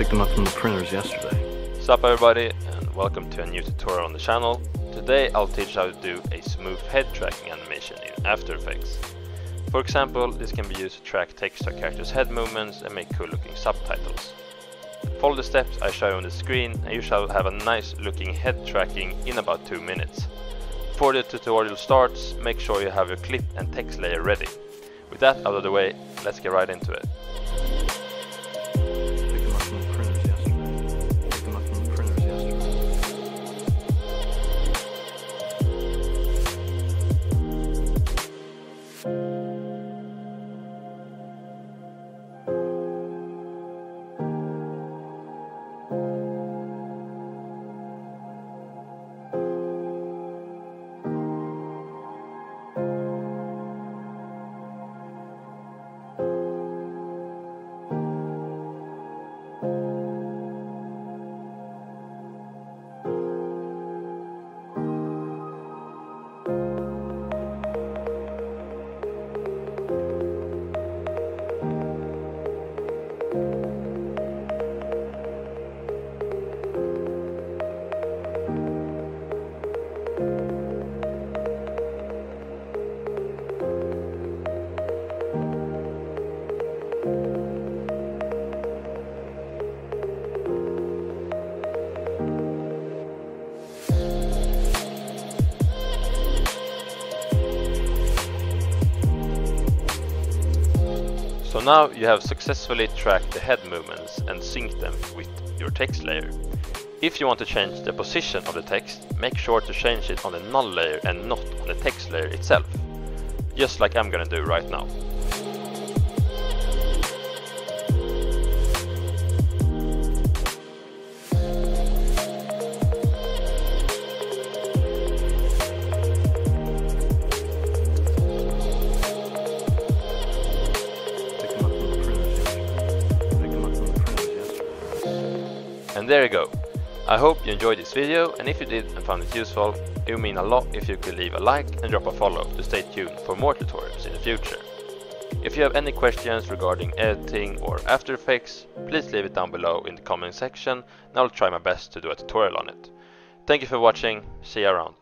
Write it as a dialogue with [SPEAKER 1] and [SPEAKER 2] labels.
[SPEAKER 1] Picked them up from the printers yesterday.
[SPEAKER 2] What's up everybody and welcome to a new tutorial on the channel. Today I'll teach how to do a smooth head tracking animation in After Effects. For example, this can be used to track text or characters' head movements and make cool looking subtitles. Follow the steps I show on the screen and you shall have a nice looking head tracking in about 2 minutes. Before the tutorial starts, make sure you have your clip and text layer ready. With that out of the way, let's get right into it. So now you have successfully tracked the head movements and synced them with your text layer. If you want to change the position of the text, make sure to change it on the null layer and not on the text layer itself. Just like I'm gonna do right now. And there you go. I hope you enjoyed this video and if you did and found it useful, it would mean a lot if you could leave a like and drop a follow to stay tuned for more tutorials in the future. If you have any questions regarding editing or After Effects, please leave it down below in the comment section and I'll try my best to do a tutorial on it. Thank you for watching, see you around.